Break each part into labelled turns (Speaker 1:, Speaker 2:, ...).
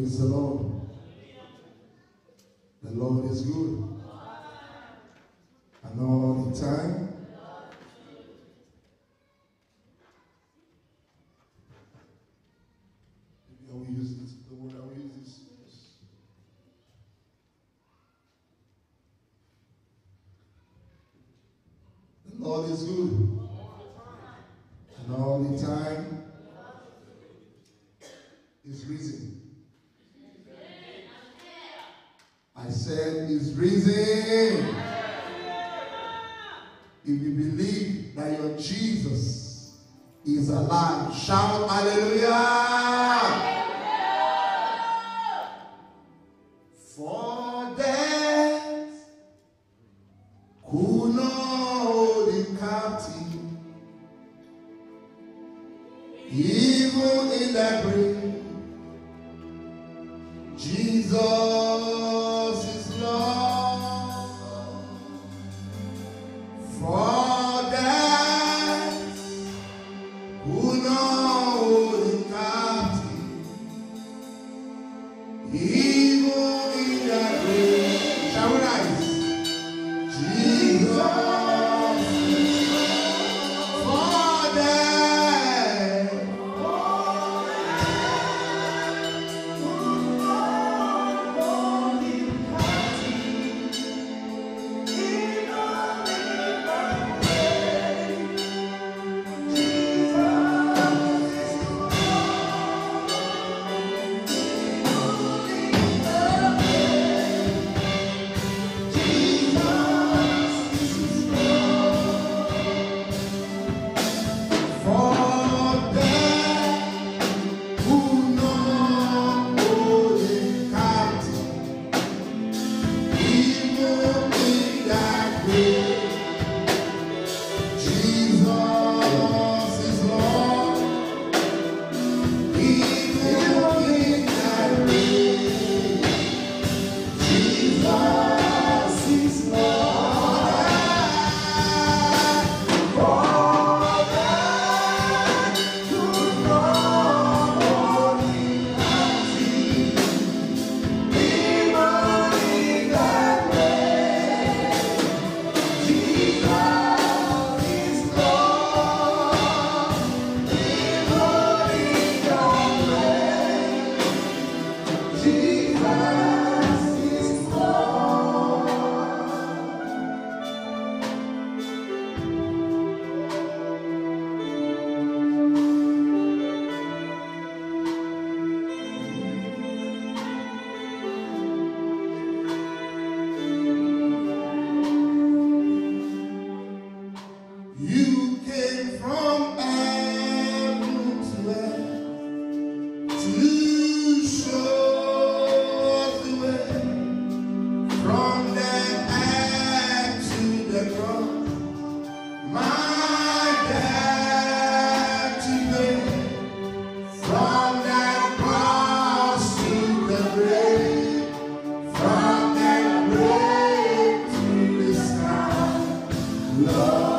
Speaker 1: Praise the Lord. The Lord is good. Love.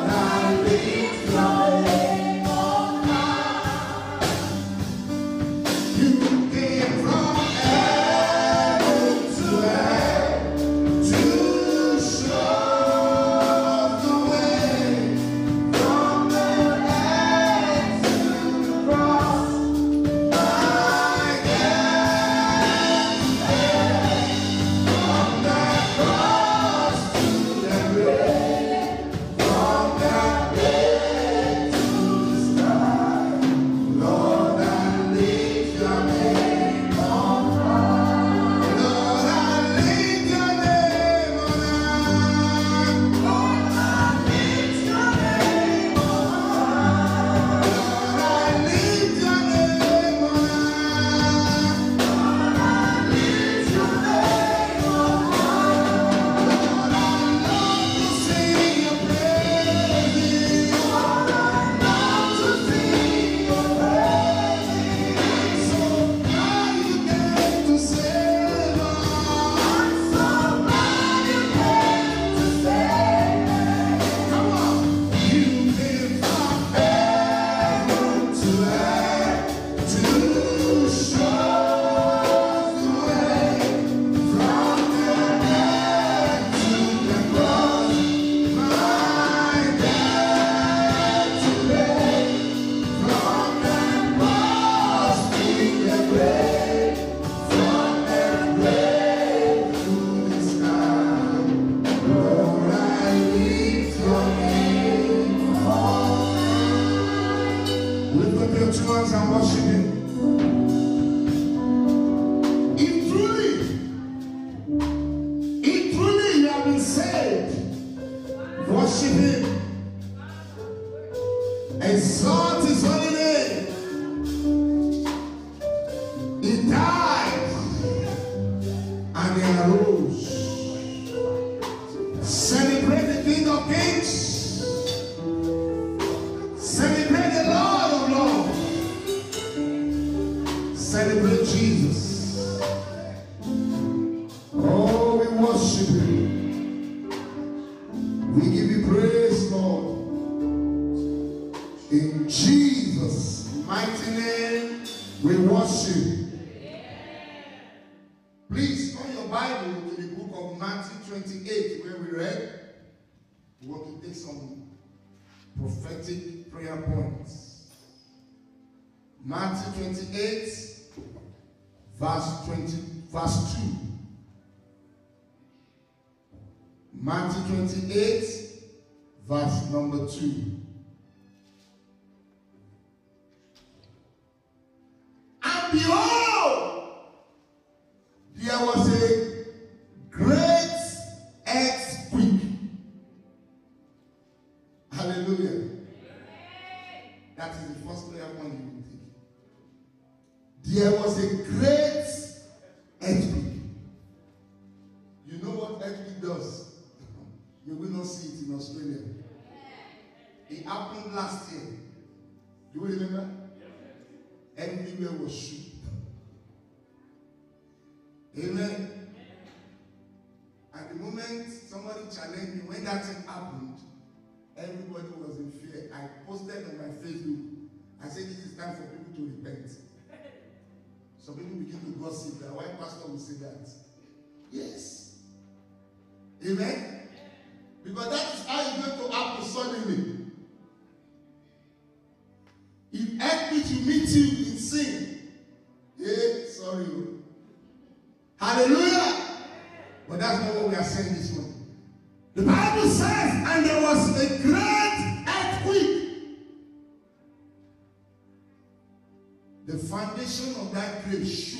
Speaker 1: Of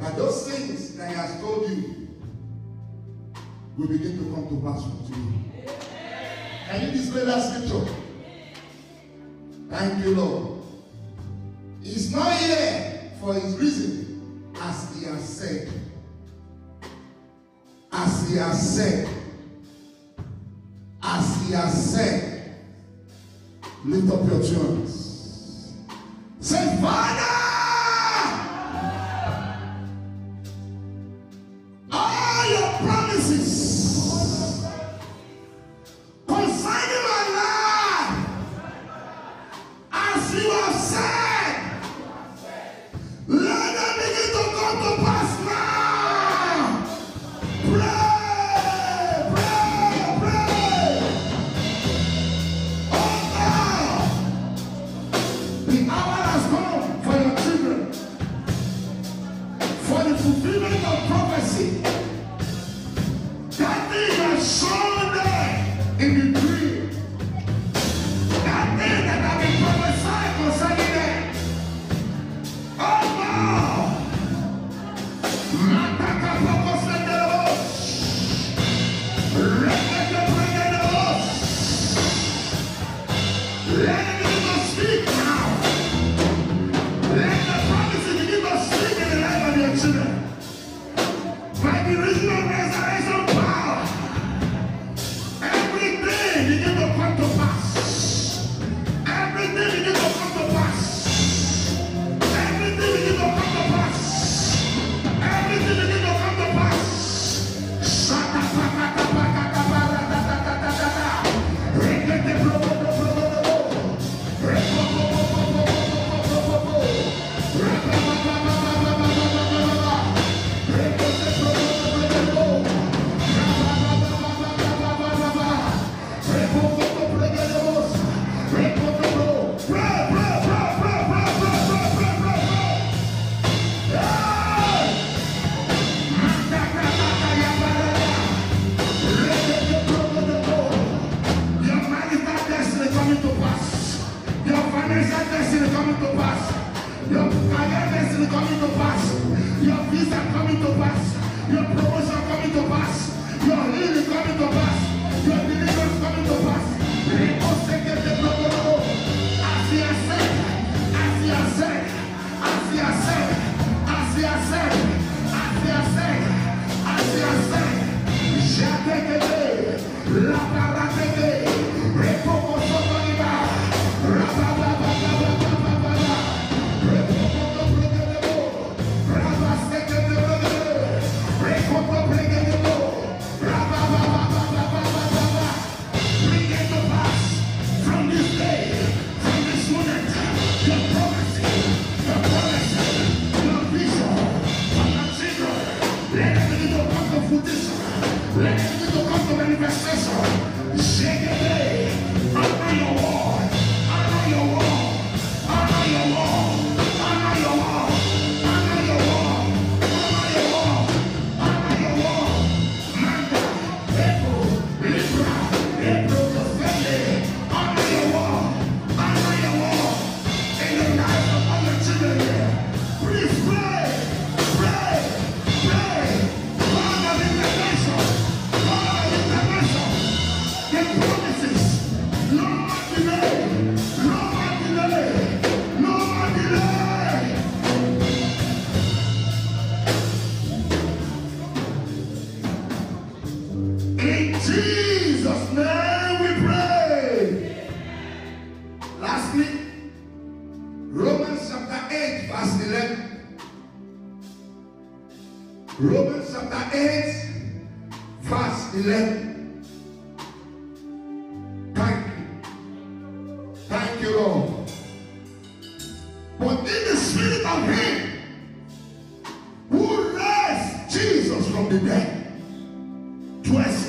Speaker 1: that those things that he has told you will begin to come to pass for you. Can you display that scripture? Thank you, Lord. He's not here for his reason, as he has said. As he has said. As he has said. Lift up your chance. Say, Father. the day. Twist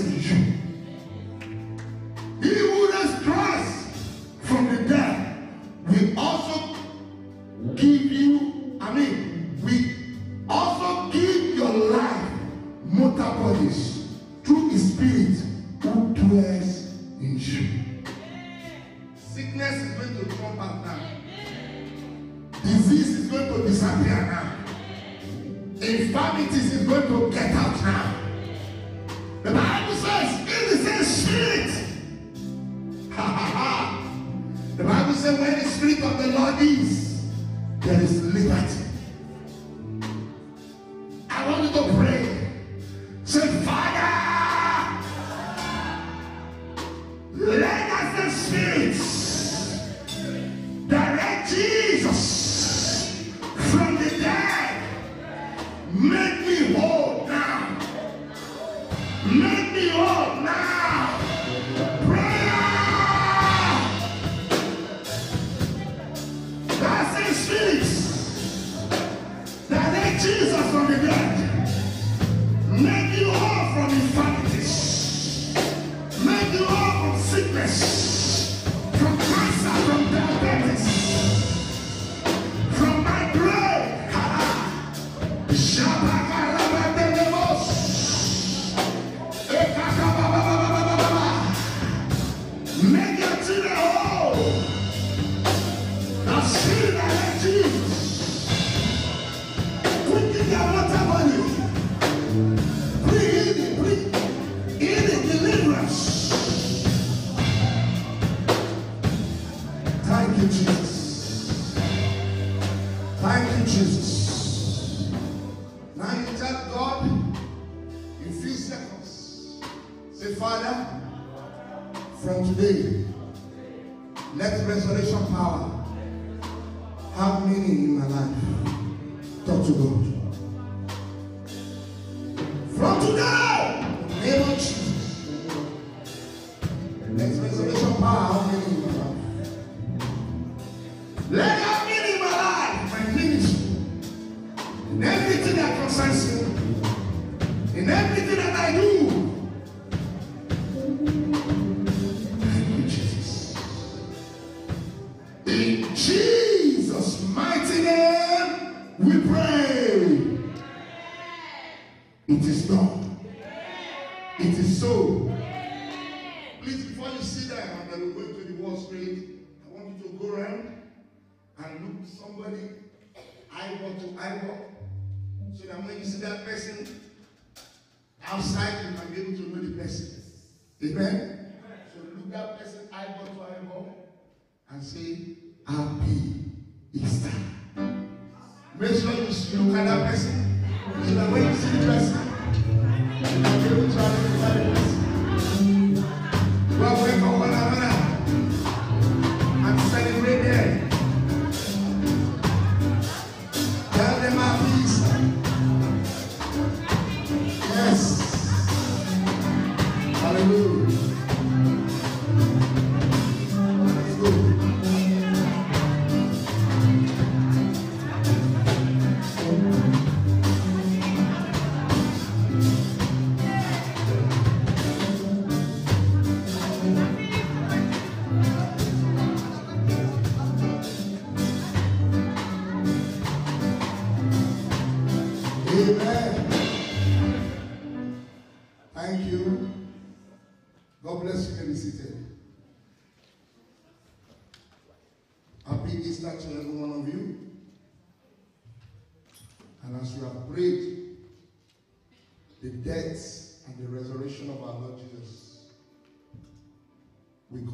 Speaker 1: Christ.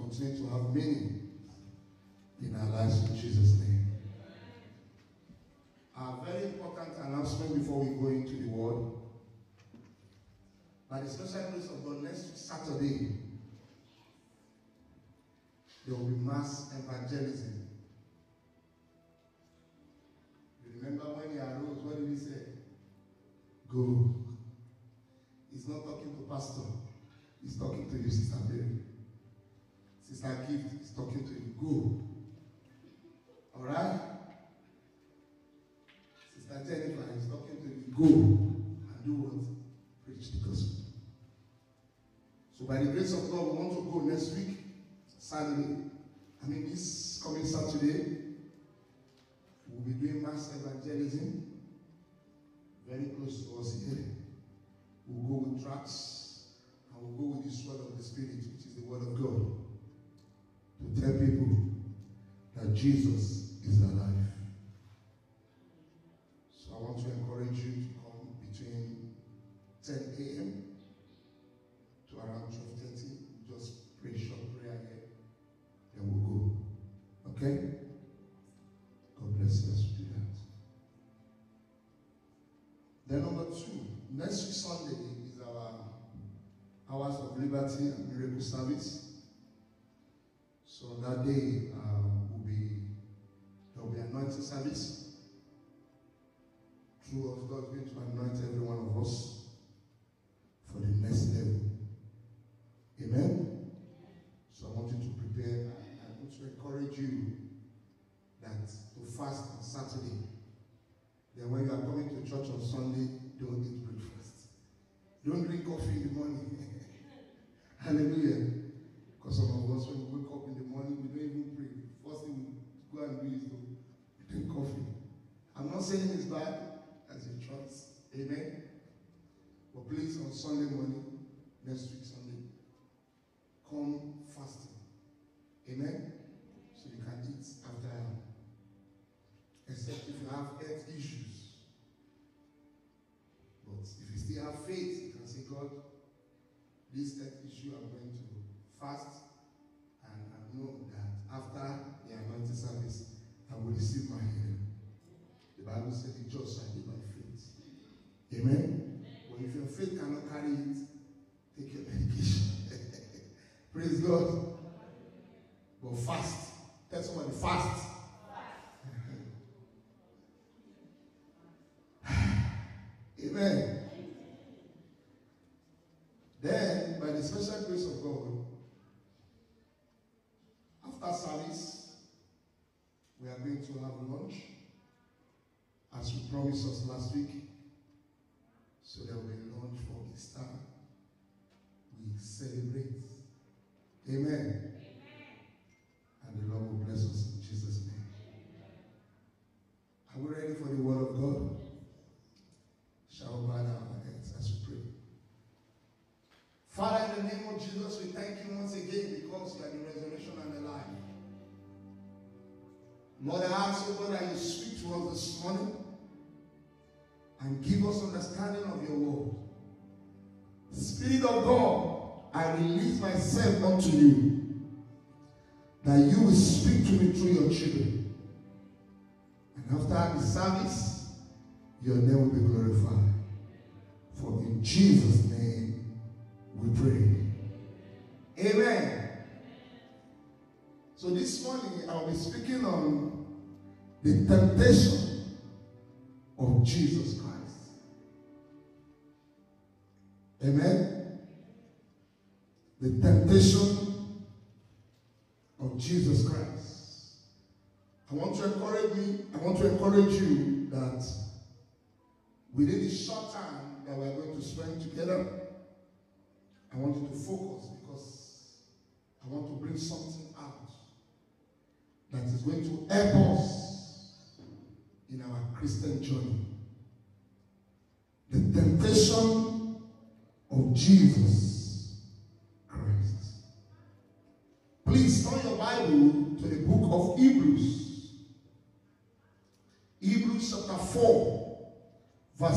Speaker 1: continue to have meaning in our lives in Jesus' name. A very important announcement before we go into the word. By the special grace of God, next Saturday, there will be mass evangelism. You remember when he arose, what did he say? Go. He's not talking to pastor. He's talking to you, Sister Mary. Sister Gift is talking to you. Go. All right? Sister Jennifer is talking to you. Go and do what? Preach the gospel. So by the grace of God, we want to go next week, Saturday. I mean, this coming Saturday, we'll be doing mass evangelism very close to us here. We'll go with tracks and we'll go with the word of the Spirit, which is the word of God, to tell people that Jesus is alive. Fast and I know that after the anointing service, I will receive my healing. The Bible said the just shall live by faith. Amen. But if your faith cannot carry it, take your medication. Praise God. But fast. Tell somebody fast. To have lunch, as you promised us last week. Your children. And after the service, your name will be glorified. For in Jesus' name we pray. Amen. So this morning I'll be speaking on the temptation of Jesus Christ. Amen. The temptation of Jesus Christ. I want to encourage me, I want to encourage you that within this short time that we're going to spend together, I want you to focus because I want to bring something out that is going to help us in our Christian journey. The temptation of Jesus Christ. Please turn your Bible to the book of Hebrews. Hebrews chapter 4, va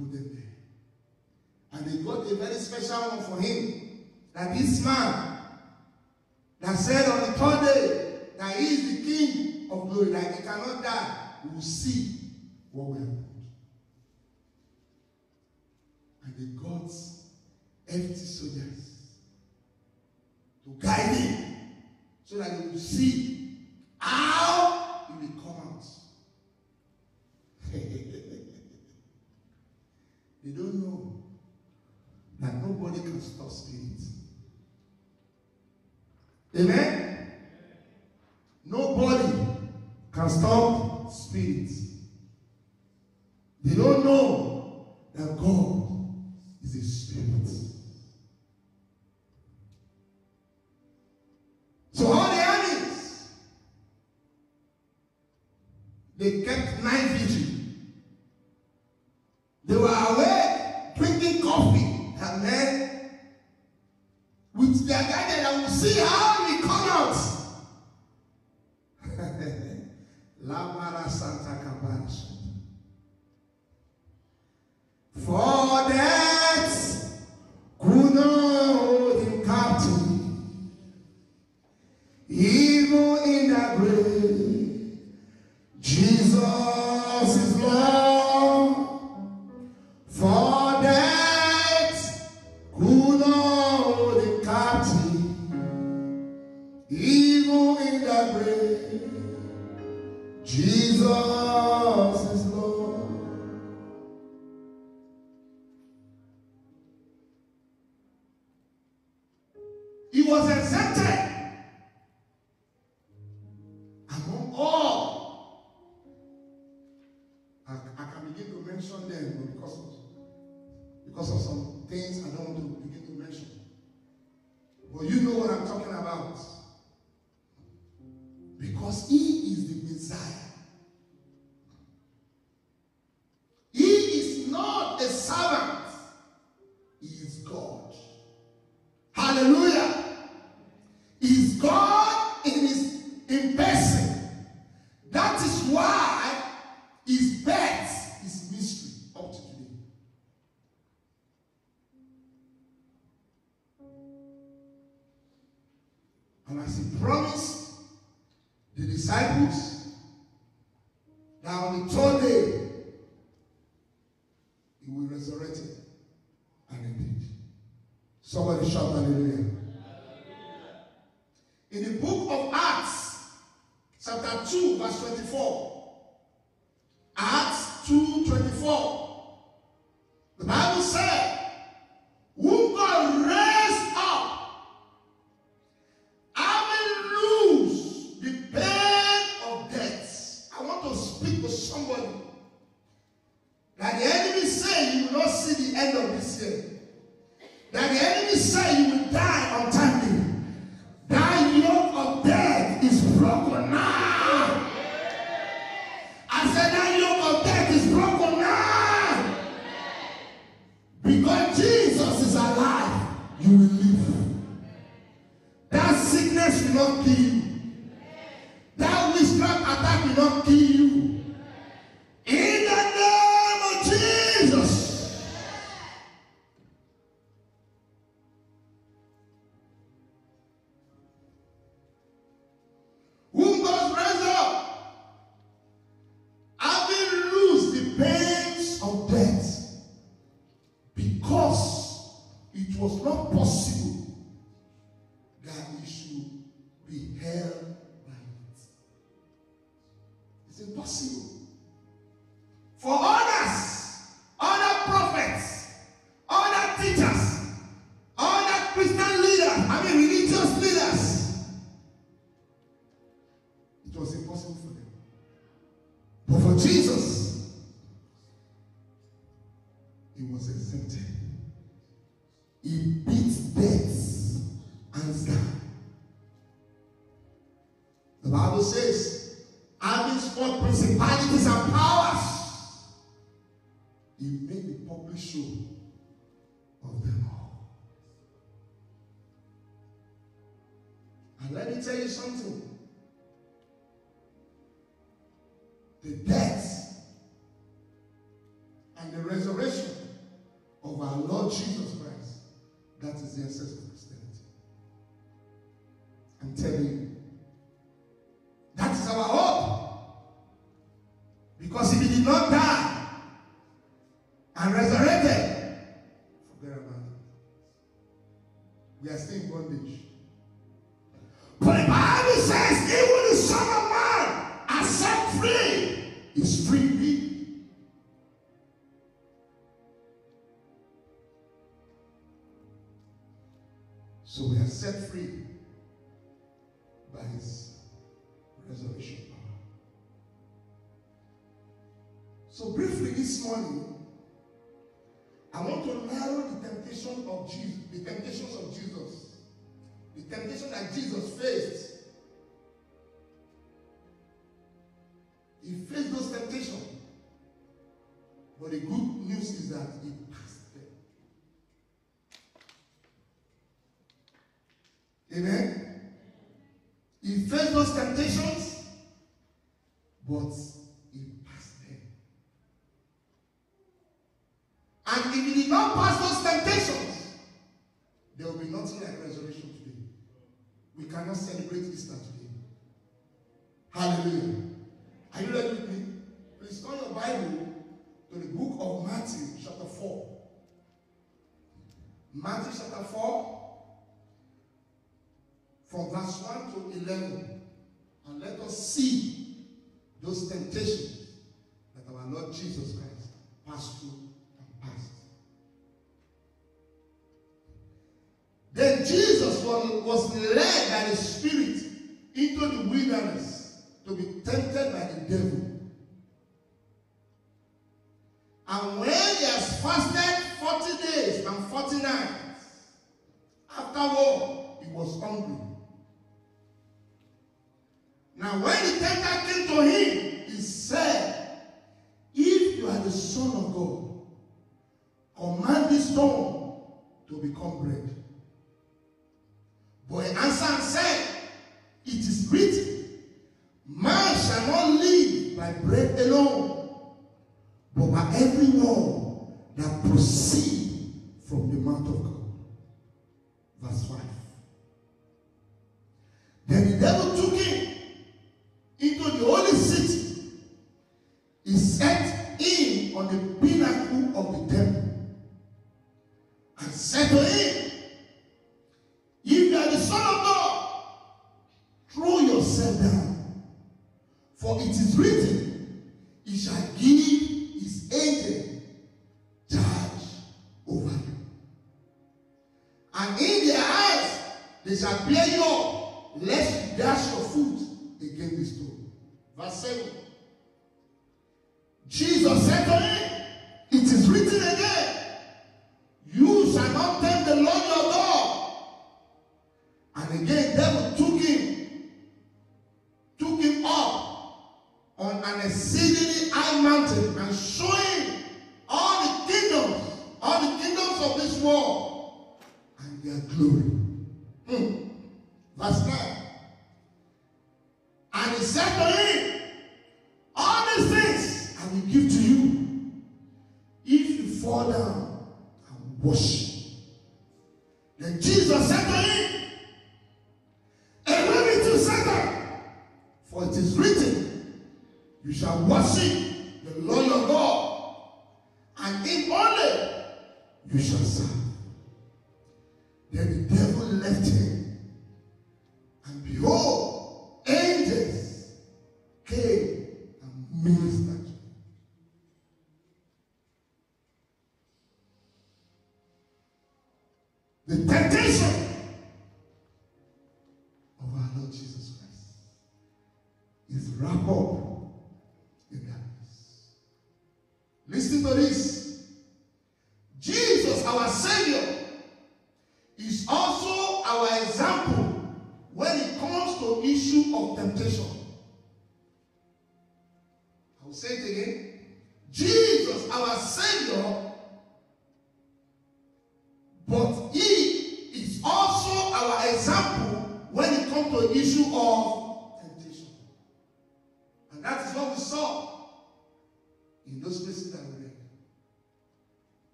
Speaker 1: put them there. And they got a very special one for him. That this man that said on the third day that he is the king of glory, that he cannot die, will see what we have done. And they got empty soldiers to guide him so that they will see how Amém? victory. He beats death and sky. The Bible says, having fought principalities and powers, he made the public show of them all. And let me tell you something. The death this morning, Then Jesus was, led by the Spirit into the wilderness to be tempted by the devil. Then the devil left him.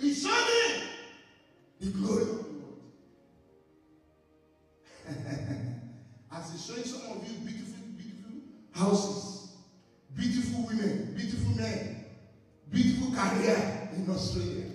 Speaker 1: Concerning the glory of the Lord. As he's showing some of you beautiful, beautiful houses, beautiful women, beautiful men, beautiful career in Australia.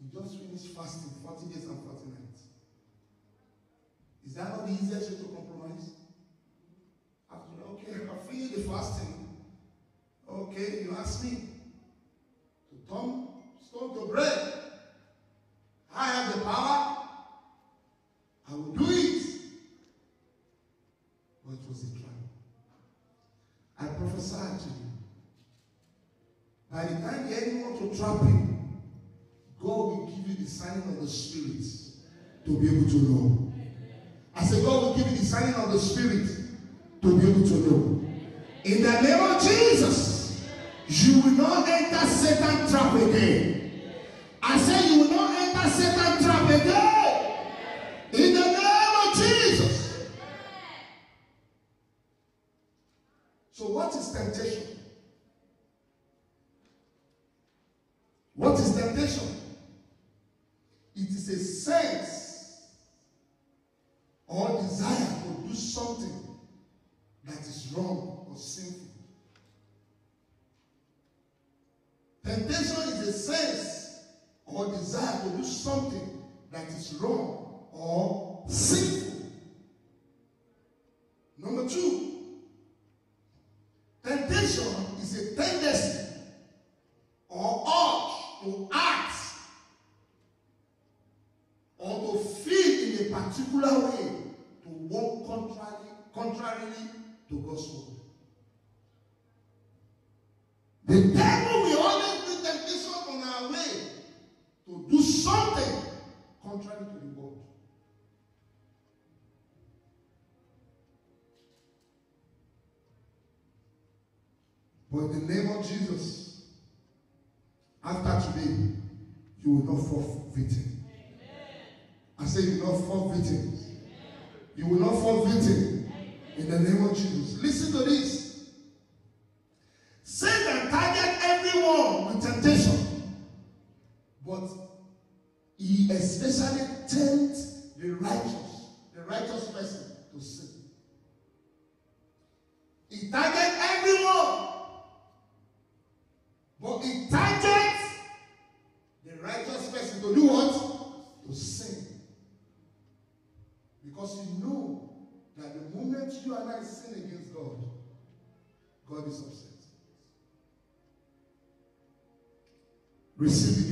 Speaker 1: You just finished fasting 40 days and 40 nights. Is that not the easiest way to to know. I said, God will give you the sign of the Spirit to be able to know. In the name of Jesus, you will not enter Satan's trap again. I said, you will addition you will not fall victim. I say you will not fall victim. You will not fall victim. In the name of Jesus. Listen to this.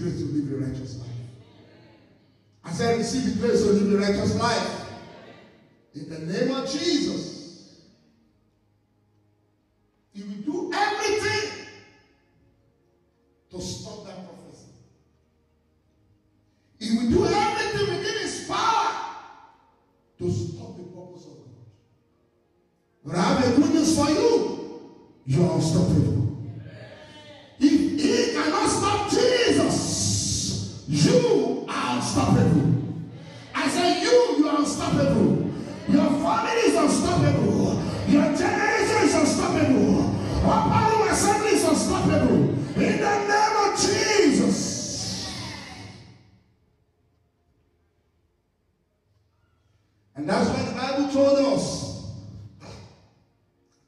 Speaker 1: Grace to live a righteous life. I said, receive the grace to live a righteous life. In the name of Jesus.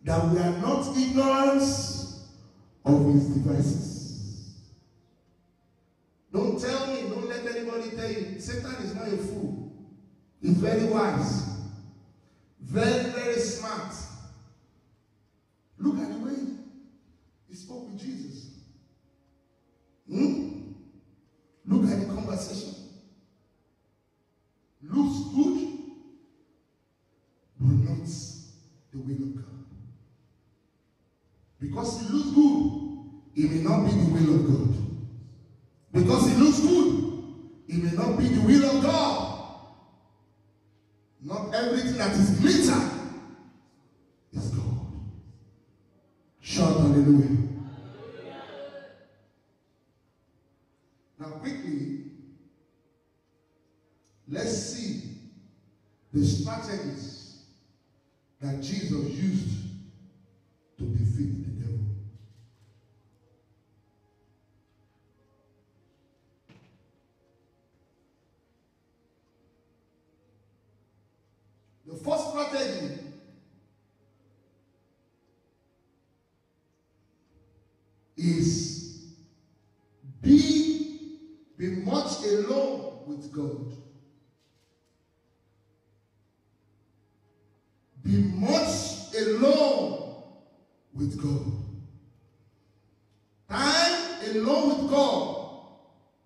Speaker 1: That we are not ignorant of his devices. Don't tell me, don't let anybody tell you. Satan is not a fool. He's very wise. Very, very smart. Look at the way he spoke with Jesus. Hmm? Look at the conversation. Looks good, but not the will of God. Because it looks good, it may not be the will of God. Because it looks good, it may not be the will of God. Not everything that is glitter is God. Shout hallelujah. Now, quickly, let's see the strategies that Jesus used to defeat the devil. The first strategy is be be much alone with God. Be much alone with God. Time alone with God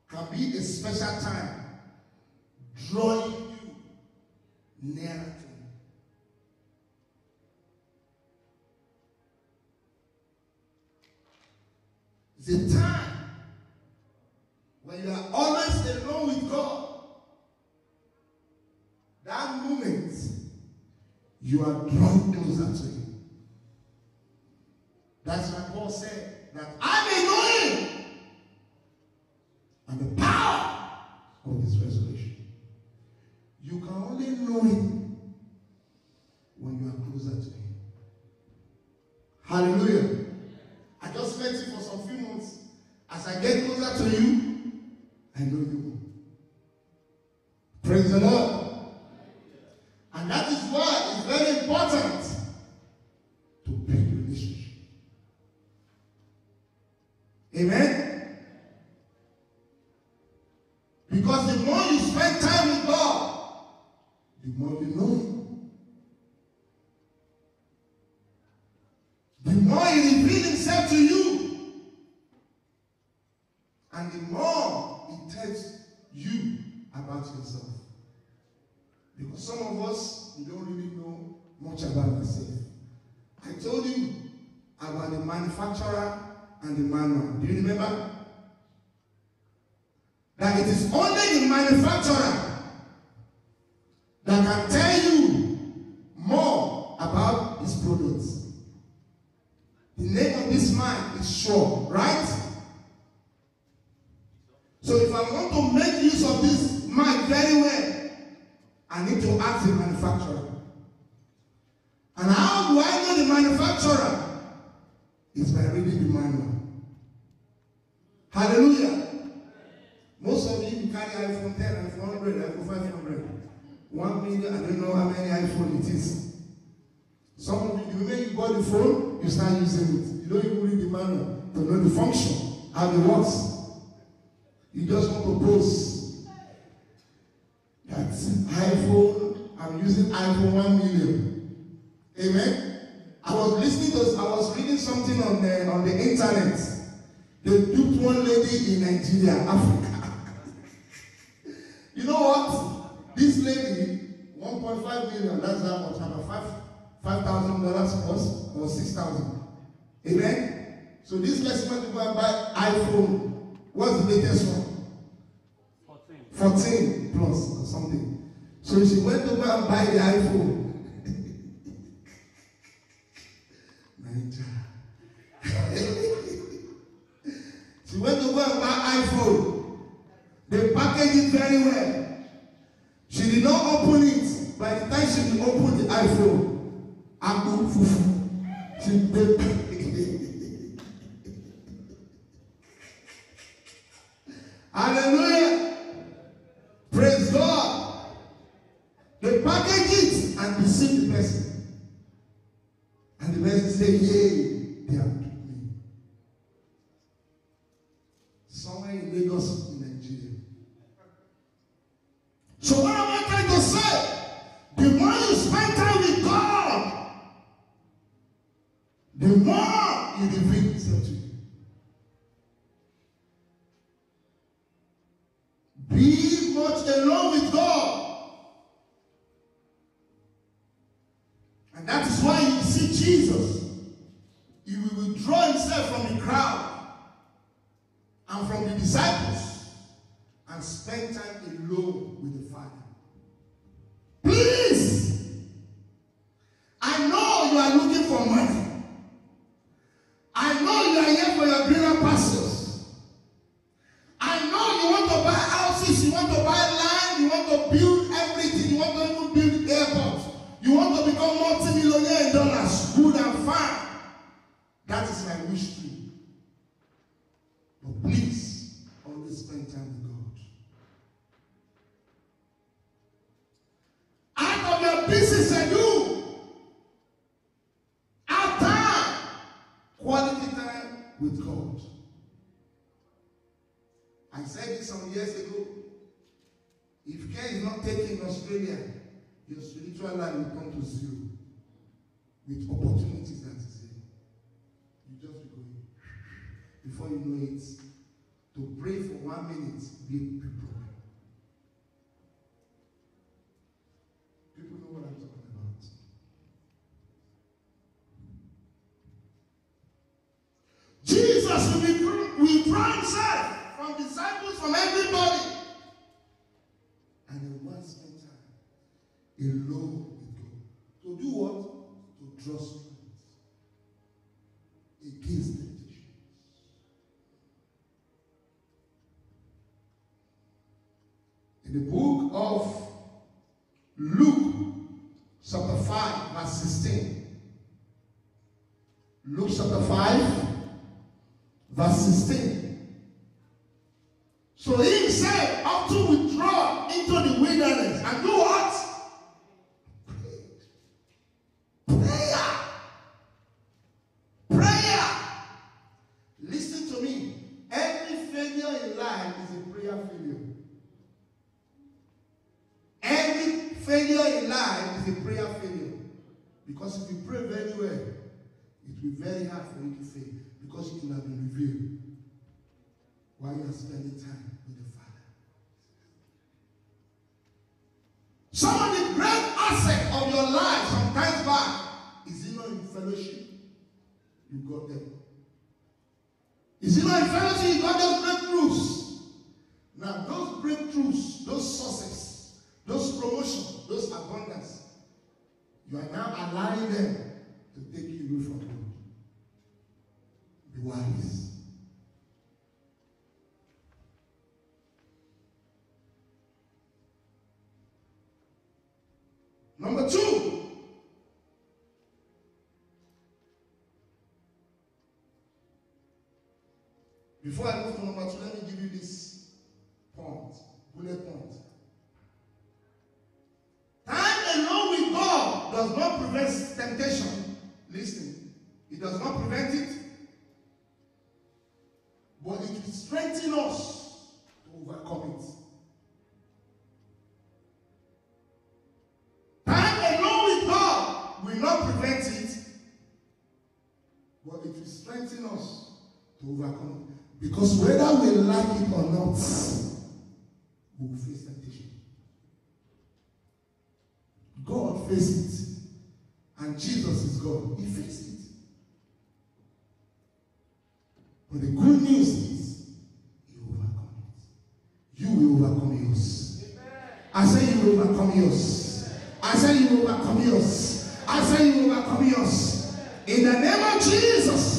Speaker 1: can be a special time drawing you nearer to Him. It's a time you are drawn closer to Him. That's why Paul said that I may know Him and the power of His resurrection. You can only know Him when you are closer to Him. Hallelujah. I just met you for some few months. As I get closer to you, it works. You just want to post that iPhone, I'm using iPhone 1 million. Amen. I was listening to, I was reading something on the, on the internet. They duped one lady in Nigeria, Africa. you know what? This lady, 1.5 million, that's how much? About five five thousand dollars plus or six thousand. Amen. So this person went to go and buy iPhone. What's the latest one? 14. 14 plus or something. So she went to go and buy the iPhone. she went to go and buy iPhone. They packaged it very well. She did not open it. By the time she opened the iPhone, Abu Fufu. She did. To zero with opportunities that is there. You just be going. Before you know it, to pray for one minute be problem. People know what I'm talking about. Jesus will withdraw, himself from disciples, from everybody. And he will spend time alone what? To draw strength against temptation. In the book of Luke, chapter 5, verse 16. Luke chapter 5, verse 16. So he said, up to withdraw into the wilderness and do what? Prayer. Prayer. Listen to me. Every failure in life is a prayer failure. Every failure in life is a prayer failure. Because if you pray very well, it will be very hard for you to fail. Because it will have been revealed while you are spending time before I move to number two, let me give you this point, bullet point. Time alone with God does not prevent temptation. Listen, it does not prevent it, but it will strengthen us to overcome it. Time alone with God will not prevent it, but it will strengthen us to overcome it. Because whether we like it or not, we will face temptation. God faced it. And Jesus is God. He faced it. But the good news is, you overcome it. You will overcome yours. I say you will overcome yours. I say you will overcome yours. I say you will overcome yours. In the name of Jesus.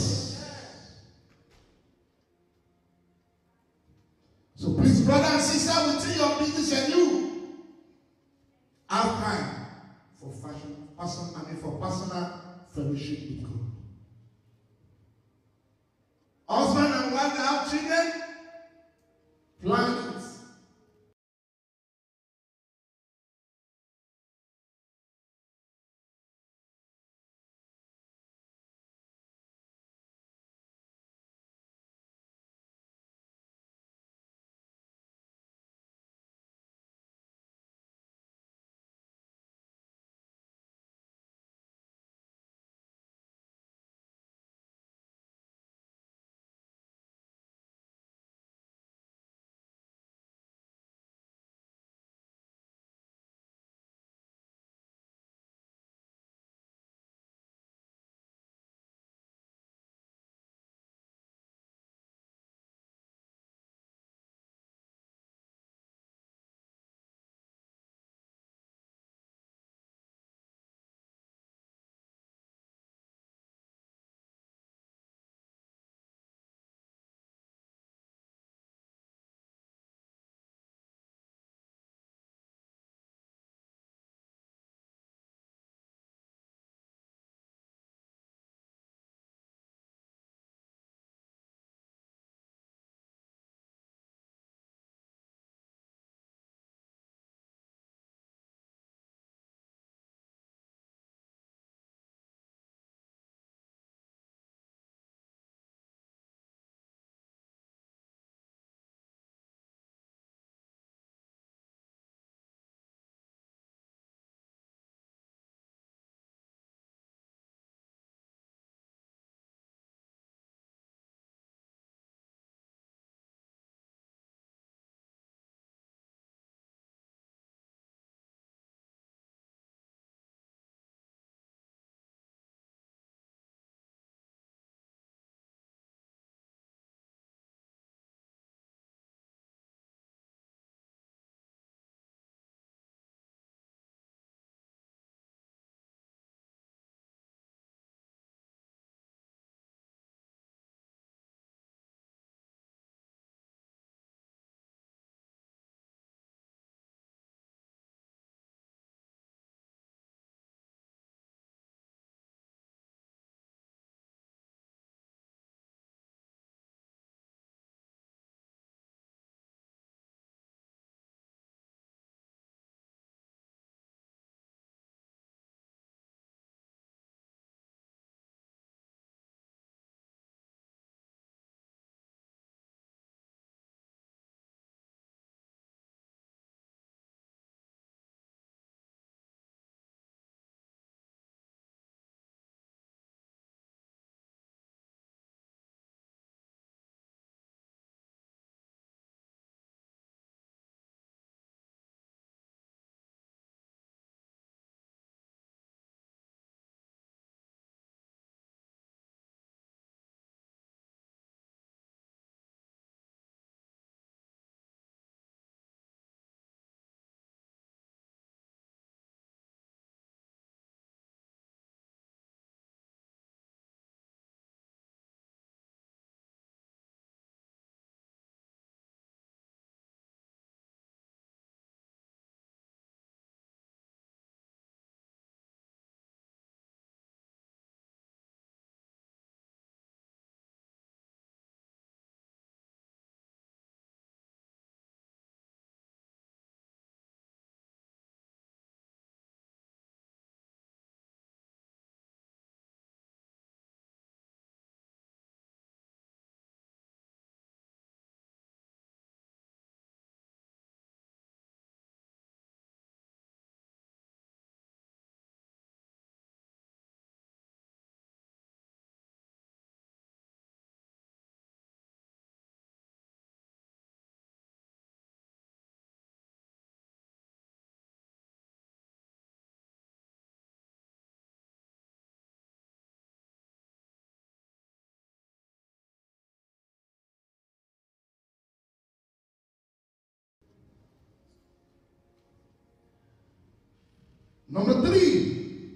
Speaker 1: Number three,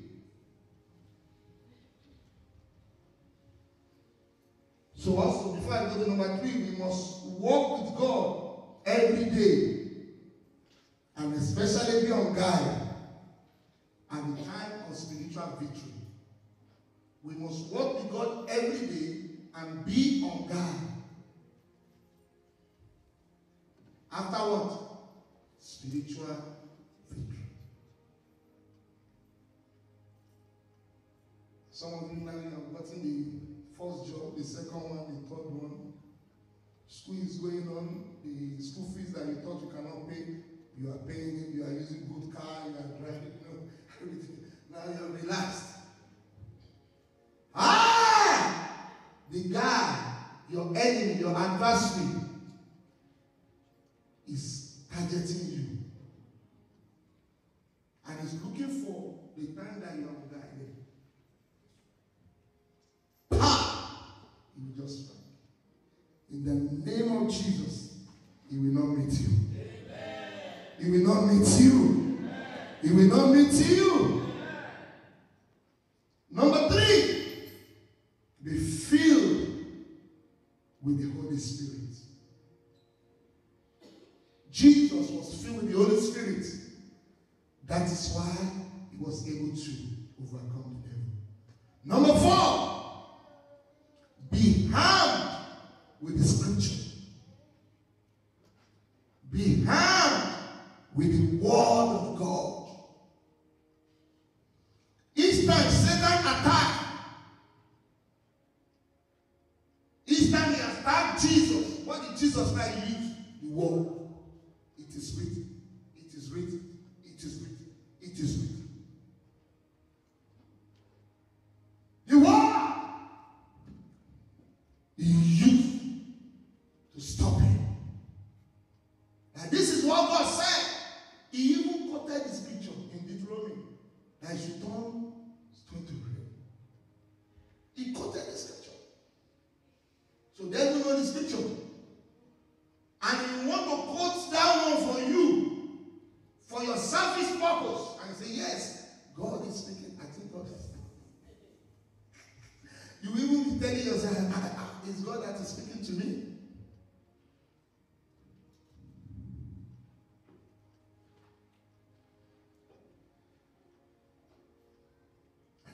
Speaker 1: so also before I go to number three, we must walk with God every day and especially be on guard at the time of spiritual victory. We must walk with God every day and be on guard. After what? Spiritual Jesus was filled with the Holy Spirit. That is why he was able to overcome the devil. Number four, be armed with the scripture. Be armed with the word of God.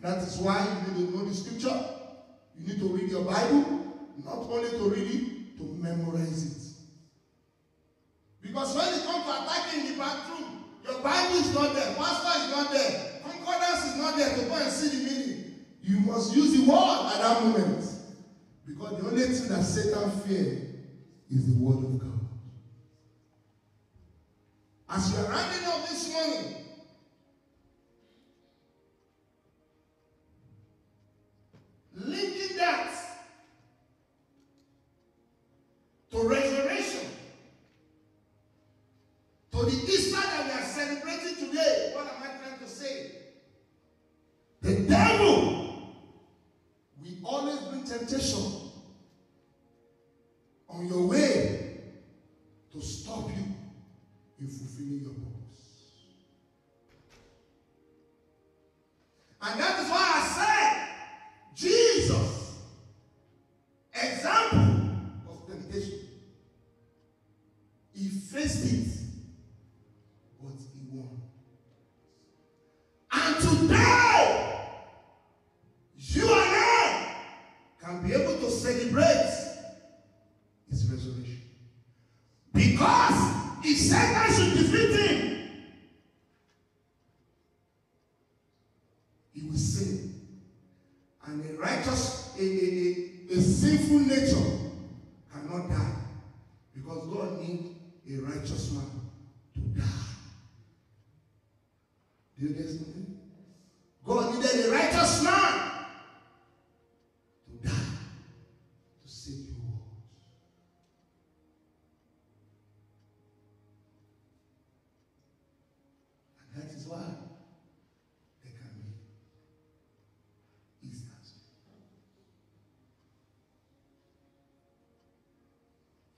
Speaker 1: That is why you need to know the scripture. You need to read your Bible, not only to read it, to memorize it. Because when it comes to attacking the bathroom, your Bible is not there, pastor is not there, concordance is not there to go and see the meaning. You must use the word at that moment. Because the only thing that Satan fears is the word of God.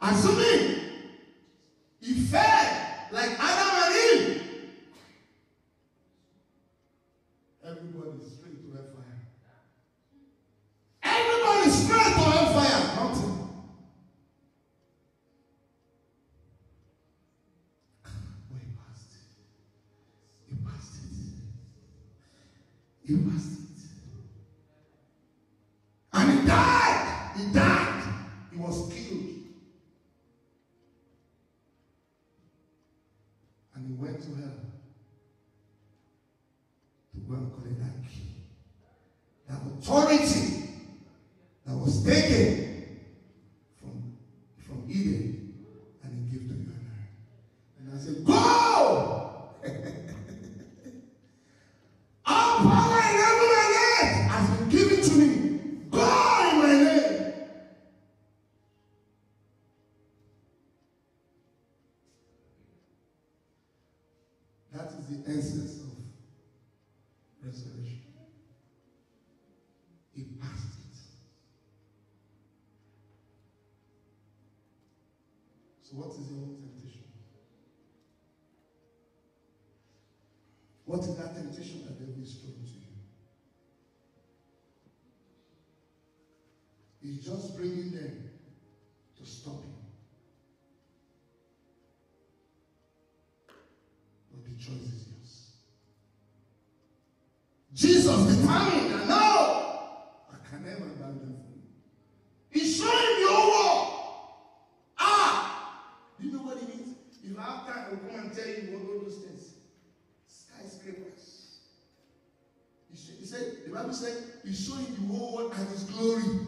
Speaker 1: As authority. So, what is your temptation? What is that temptation that devil is throwing to you? He's just bringing them to stop you. But the choice is yours. Jesus determined Showing the whole world and his glory.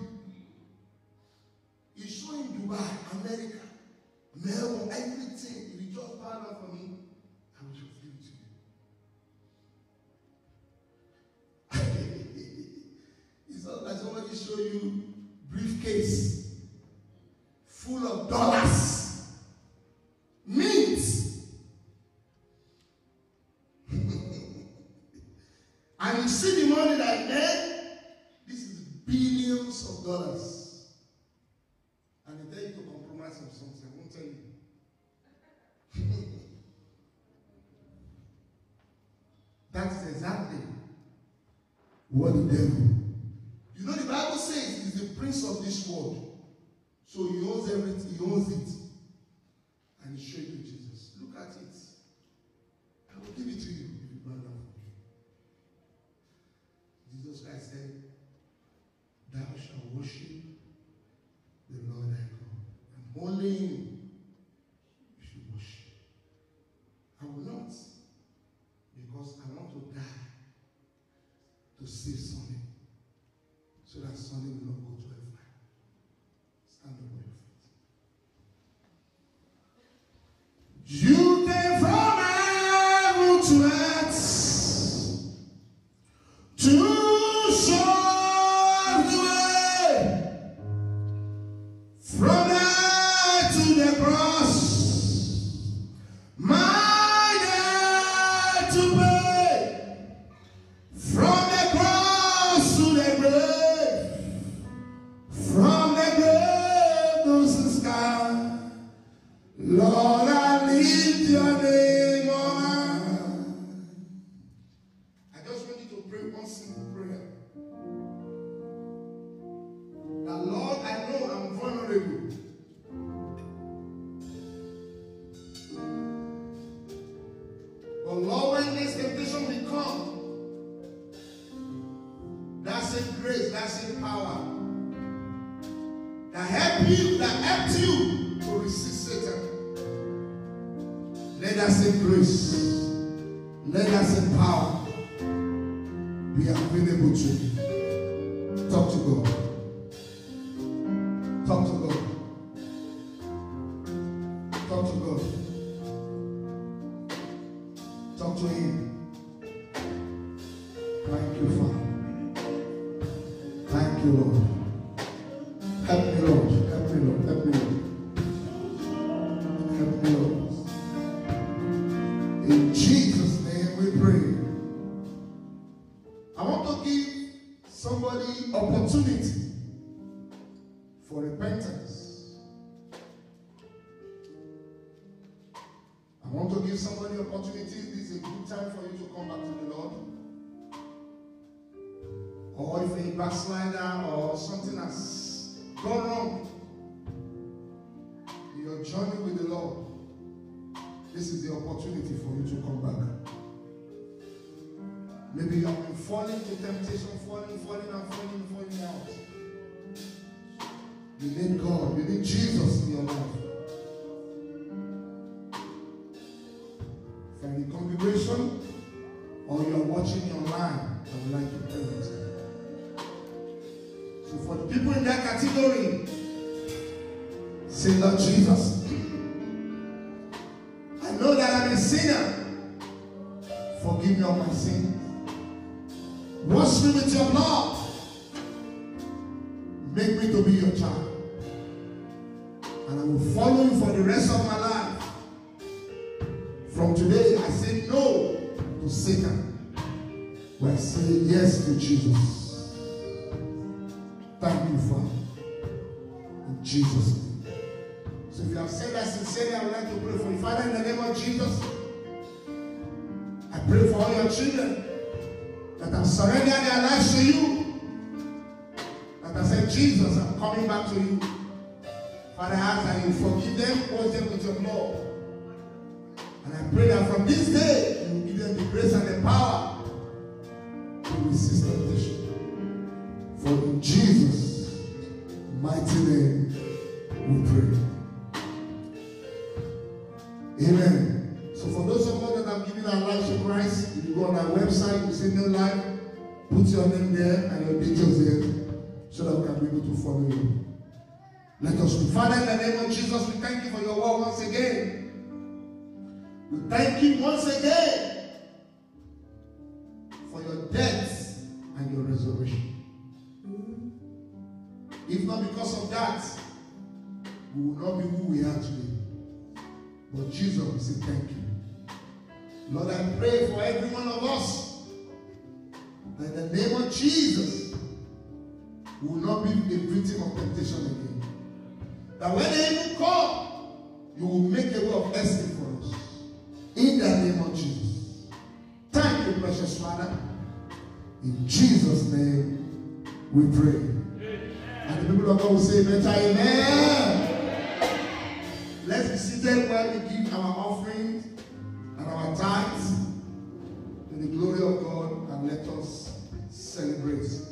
Speaker 1: quando Deus people in that category, say, Lord Jesus, I know that I'm a sinner. Forgive me of my sins. Wash me with your blood. Make me to be your child. And I will follow you for the rest of my life. From today, I say no to Satan. But I say yes to Jesus. Thank you, Father. In Jesus' name. So if you have said that sincerely, I would like to pray for you. Father, in the name of Jesus, I pray for all your children that have surrendered their lives to you. That have said, Jesus, I'm coming back to you. Father, I ask that you forgive them, wash them with your blood. And I pray that from this day, you give them the grace and the power no life, put your name there and your details there so that we can be able to follow you. Let us pray. Father, in the name of Jesus, we thank you for your word once again. We thank you once again for your death and your resurrection. If not because of that, we will not be who we are today. But Jesus, we say thank you. Lord, I pray for every one of us that in the name of Jesus, we will not be a victim of temptation again. That when the evil come, you will make a way of escape for us. In the name of Jesus. Thank you, precious Father. In Jesus' name, we pray. And the people of God will say, Amen. amen. Let's be seated while we give our offerings and our tithes to the glory of God and let us same grace.